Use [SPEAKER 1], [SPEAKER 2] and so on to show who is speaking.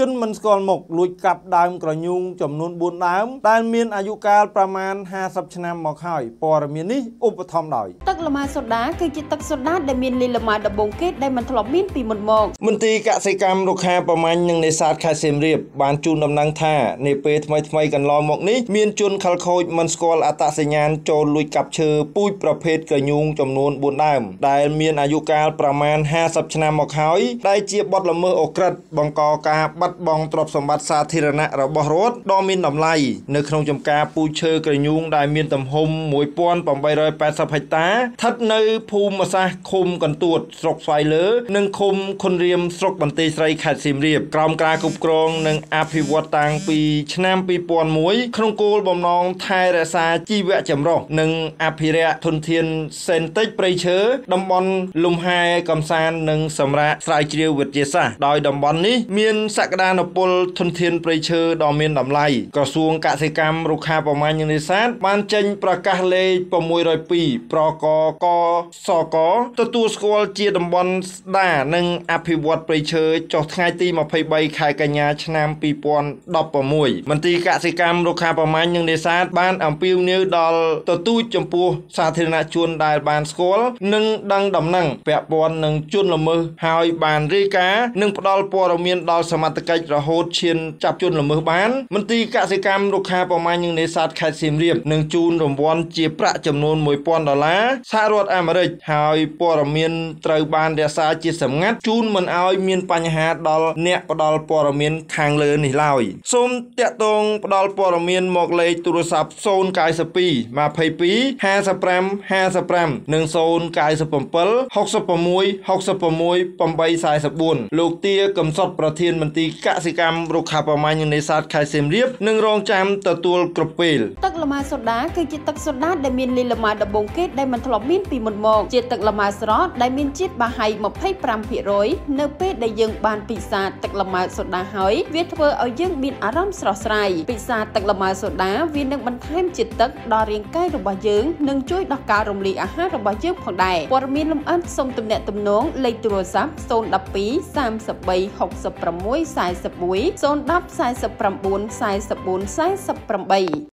[SPEAKER 1] ជនមិនស្គាល់មុខលួចកាប់ដើមក្រញូងចំនួន4ដើមដែលមានអាយុកាលប្រមាណ50ឆ្នាំមកហើយព័ត៌មាននេះឧបត្ថម្ភដោយ
[SPEAKER 2] ទឹកលម៉ាសូដាគឺជាទឹកសូដាដែលមានលីលម៉ាដំបងគេដែលមិនធ្លាប់មានពីមុនមក
[SPEAKER 1] មន្ទីរកសិកម្មរុក្ខាប្រមាញ់និងនេសាទខេត្តសៀមរាបបានជូនដំណឹងថានាពេលថ្មីថ្មីកន្លងមកនេះមានជនខលខូចមិនស្គាល់អត្តសញ្ញាណចូលលួចកាប់ឈើពូជប្រភេទក្រញូងចំនួន4ដើមដែលមានអាយុកាលប្រមាណ50ឆ្នាំមកហើយដែលជាបទល្មើសអូក្រិតបង្កការបាត់បង់ទ្រព្យសម្បត្តិសាធារណៈរបស់រដ្ឋដ៏មានតម្លៃនៅក្នុងចំការពូជឈើក្រញូងដែលមានទំហំ1880ហិកតាស្ថិតនៅភូមិសាស្ត្រឃុំកន្ទួតស្រុកស្វាយលើ និងឃុំខុនរៀមស្រុកបន្ទាយស្រីខេត្តសៀមរាបក្រោមការគ្រប់គ្រងនិងអភិវឌ្ឍតាំងពីឆ្នាំ2001ក្នុងគោលបំណងថែរក្សាជីវៈចម្រុះនិងអភិរក្សធនធានសេនតិចព្រៃឈើតំបន់លំហែកំសាន្តនិងសម្រាប់ស្រាវជ្រាវវិទ្យាសាស្ត្រដោយតំបន់នេះមានសក្តានុពលធនធានព្រៃឈើដ៏មានតម្លៃក្រសួងកសិកម្មរុក្ខាប្រមាញ់និងនេសាទបានចេញប្រកាសលេខ602ប្រកកសកទទួលស្គាល់ជាតំបន់ស្ដារនិងអភិវឌ្ឍព្រៃឈើចុះថ្ងៃទី23ខែកញ្ញាឆ្នាំ2016មន្ទីរកសិកម្មរុក្ខាប្រមាញ់និងនេសាទបានអំពាវនាវដល់ទទូចចំពោះសាធារណជនដែលបានស្គាល់និងដឹងដំណឹងពាក់ព័ន្ធនឹងជនល្មើសហើយបានរាយការណ៍និងផ្ដល់ព័ត៌មានដល់សមត្ថកិច្ចរហូតឈានចាប់ជនល្មើសបានមន្ទីរកសិកម្មរុក្ខាប្រមាញ់និងនេសាទខេត្តសៀមរាបនឹងជូនរង្វាន់ជាប្រាក់ចំនួន1000ដុល្លារសហរដ្ឋអាមេរិកហើយព័ត៌មានត្រូវបានរក្សាជាសម្ងាត់ជូនមិនឲ្យមានបញ្ហាដល់អ្នកផ្ដល់ព័ត៌មានខាងលើនេះឡើយសូមតាក់ទងផ្ដល់ព័ត៌មានមកលេខទូរស័ព្ទ092 22 55 55និង097 66 66 844លោកទាកំសុតប្រធានមន្ទីរកសិកម្មរុក្ខាប្រមាញ់និងនេសាទខេត្តសៀមរាបនឹងរងចាំទទួលគ្រប់ពេល
[SPEAKER 2] ទឹកលម៉ាសូដាគឺជាទឹកសូដាដែលមានលីលម៉ាដំបងគេដែលមិនធ្លាប់មានពីមុនមកជាទឹកលម៉ាស្រស់ដែលមានជាតិបាហៃ25%នៅពេលដែលយើងបានពិសាទឹកលម៉ាសូដាហើយវាធ្វើឲ្យយើងមានអារម្មណ៍ស្រស់ស្រាយពិសាទឹកលម៉ាសូដាវានឹងបន្ថែមជាតិទឹកដល់រាងកាយរបស់យើងនិងជួយដល់ការរំលាយអាហាររបស់យើងផងដែរព័ត៌មានលម្អិតសូមទំនាក់ទំនងលេខទូរស័ព្ទ012 33 66 41 010 49 44 48